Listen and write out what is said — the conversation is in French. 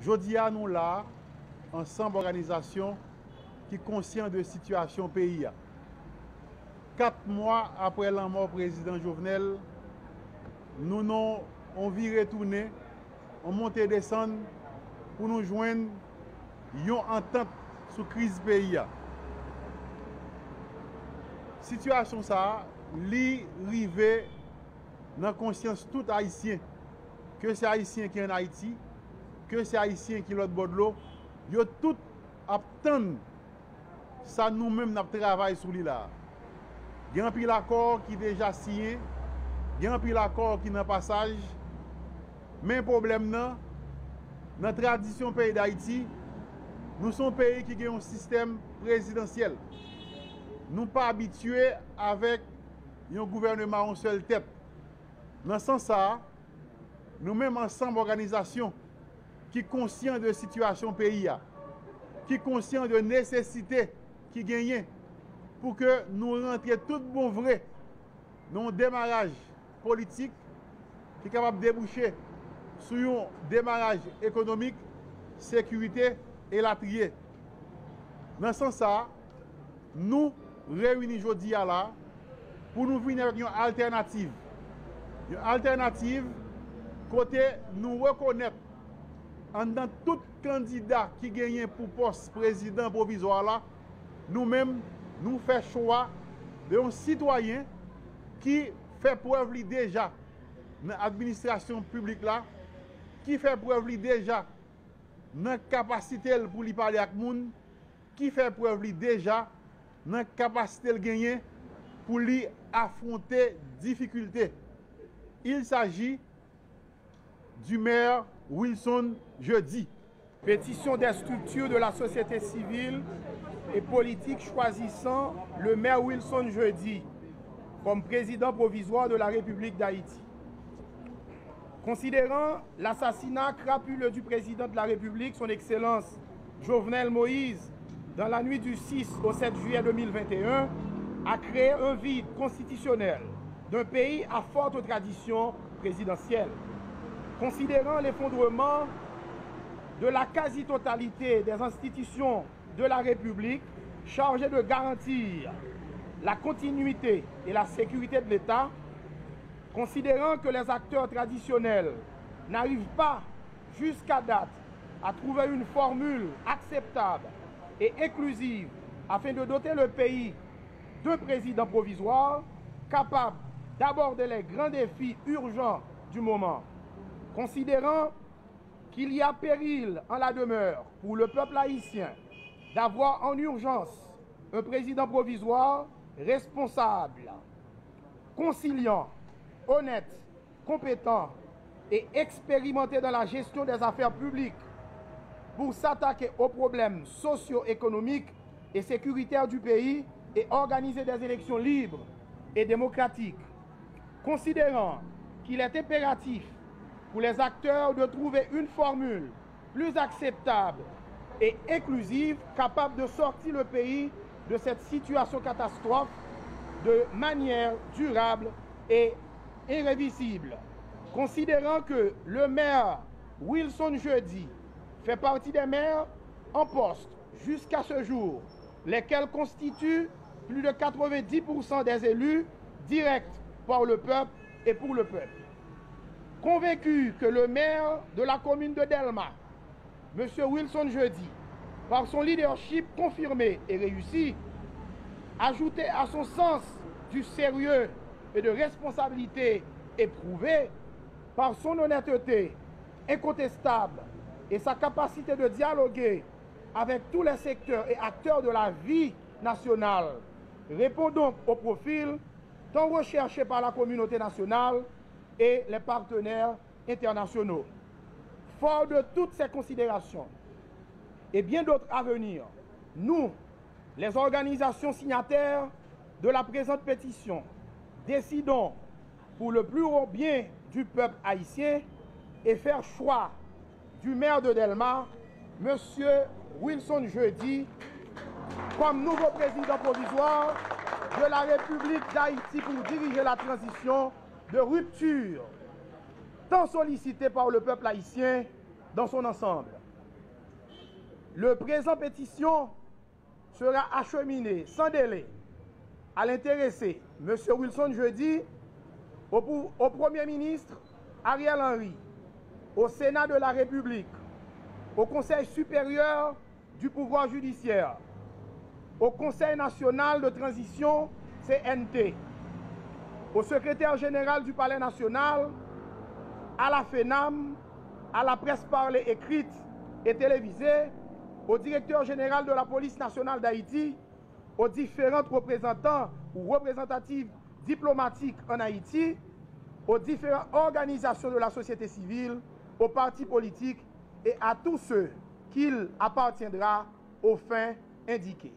Jodi a nou la, ansanm organizasyon ki konsyen de situasyon peyi a. Kat mwa apre lan mò prezident Jovenel, nou nou on vi retoune, on monte desan pou nou jwen yon antant sou kriz peyi a. Situasyon sa li rive nan konsyans tout Haitien, ke se Haitien ki an Haiti, ke se Haitien ki lot bodlo, yo tout ap ten sa nou menm nap travay sou li la. Gen pi l'akor ki deja siye, gen pi l'akor ki nan pasaj, men problem nan, nan tradisyon peyi d'Haïti, nou son peyi ki gen yon sistem prezidentyel. Nou pa abitue avèk yon gouvernement yon sel tep. Nan san sa, nou menm ansanm organizasyon ki konsyen de situasyon peyi ya, ki konsyen de nesesite ki genyen pou ke nou rentre tout bon vre nou demaraj politik ki kapap debouche sou yon demaraj ekonomik, sekurite e latriye. Nan san sa, nou rewini jodi ya la pou nou vini avèk yon alternatif. Yon alternatif kote nou rekonèp an dan tout kandida ki genyen pou pos prezident provizor la, nou men nou fè chowa de yon sitwayen ki fè prev li deja nan administrasyon publik la, ki fè prev li deja nan kapasitel pou li pale ak moun, ki fè prev li deja nan kapasitel genyen pou li afronte difikulte. Il s'agi du mèr Wilson Jeudi. Pétition des structures de la société civile et politique choisissant le maire Wilson Jeudi comme président provisoire de la République d'Haïti. Considérant l'assassinat crapuleux du président de la République, son excellence Jovenel Moïse, dans la nuit du 6 au 7 juillet 2021, a créé un vide constitutionnel d'un pays à forte tradition présidentielle. Considérant l'effondrement de la quasi-totalité des institutions de la République chargées de garantir la continuité et la sécurité de l'État, considérant que les acteurs traditionnels n'arrivent pas jusqu'à date à trouver une formule acceptable et inclusive afin de doter le pays d'un président provisoire capable d'aborder les grands défis urgents du moment, considérant qu'il y a péril en la demeure pour le peuple haïtien d'avoir en urgence un président provisoire responsable, conciliant, honnête, compétent et expérimenté dans la gestion des affaires publiques pour s'attaquer aux problèmes socio-économiques et sécuritaires du pays et organiser des élections libres et démocratiques. Considérant qu'il est impératif pour les acteurs de trouver une formule plus acceptable et inclusive capable de sortir le pays de cette situation catastrophe de manière durable et irrévisible. Considérant que le maire Wilson Jeudi fait partie des maires en poste jusqu'à ce jour, lesquels constituent plus de 90% des élus directs par le peuple et pour le peuple. Convaincu que le maire de la commune de Delma, M. Wilson Jeudi, par son leadership confirmé et réussi, ajouté à son sens du sérieux et de responsabilité éprouvé, par son honnêteté incontestable et sa capacité de dialoguer avec tous les secteurs et acteurs de la vie nationale, répond donc au profil tant recherché par la communauté nationale et les partenaires internationaux. Fort de toutes ces considérations et bien d'autres à venir, nous, les organisations signataires de la présente pétition, décidons pour le plus haut bien du peuple haïtien et faire choix du maire de Delma, M. Wilson Jeudi, comme nouveau président provisoire de la République d'Haïti pour diriger la transition de rupture tant sollicitée par le peuple haïtien dans son ensemble. Le présent pétition sera acheminé sans délai à l'intéressé, M. Wilson Jeudi, au Premier ministre Ariel Henry, au Sénat de la République, au Conseil supérieur du pouvoir judiciaire, au Conseil national de transition CNT, au secrétaire général du Palais national, à la FENAM, à la presse parlée écrite et télévisée, au directeur général de la police nationale d'Haïti, aux différents représentants ou représentatives diplomatiques en Haïti, aux différentes organisations de la société civile, aux partis politiques et à tous ceux qu'il appartiendra aux fins indiquées.